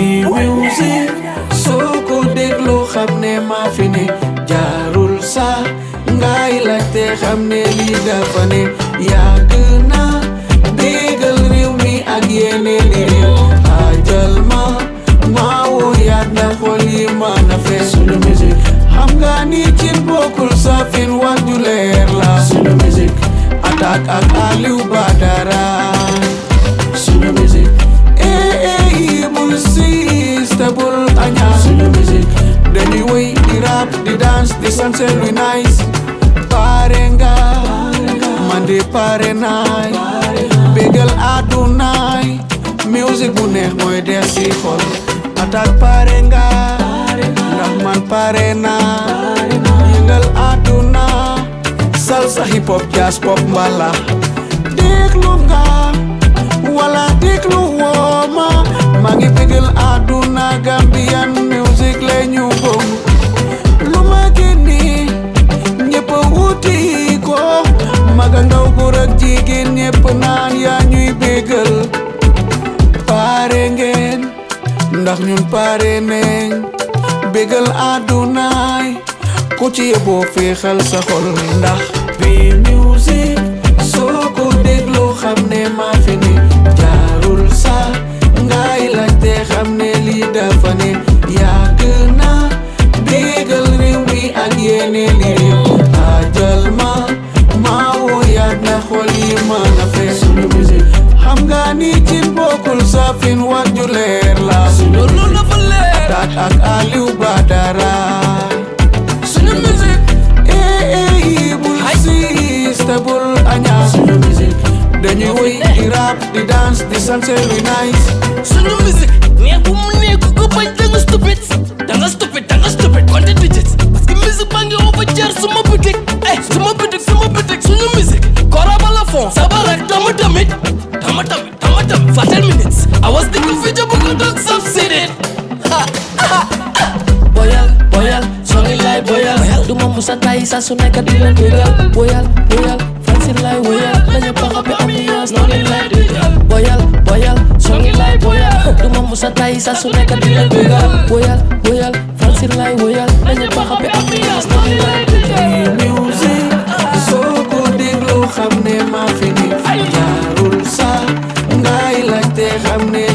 bi music soo ko dégloo xam ne maa fi ne jaarul sax ngay laajte xam ne lii dafa ne yàgg na. Déggal réew mi ak yeneeni réew ajal ma oh, maa woo yaat na xol yi mën a fees sunu musique xam nga ni cin bokkul safin wax ju leer la sunu musique attaque ak Aliou Badara di sanse luy nice. Pare nga man di pare naay bégal àddunaay musique bu neex mooy des si xol attaque pare nga ndax man pare naa yëngal àdduna salsa hip hop jazz pop mbala déglu nga naan yaa ñuy bégal. Pare ngeen ndax ñun pare nañ. Bégal àddunaay ku ci sa xol. Ndax bi music soo ko dégloo xam ne maa fi ne. Jaarul sax ngay laajte xam ne lii dafa ne. Yàgg na bégal réew mi ak réew. Ajal ma maa woo na xol yi sunu musique xam nga ni bokkul safin ju leer la sunu loolu dafa leer attaque ak Aliou Badara sunu eh eh bul siis te bul sunu musique dañuy di rap di dance di sanse luy nice sunu sabarak tama tamit tama tamit tama tamit fatal minutes I was thinking future ko doon subsided boyal boyal songi lay boyal. Duma musa tay sa su nekk di leen bégal boyal boyal fansi lay woyal nañu paxa bi ambiance noonu lay bégal boyal. Boyal songi lay boyal. Duma musa tay sa su nekk di leen bégal boyal boyal fansi lay woyal nañu paxa bi ambiance हमने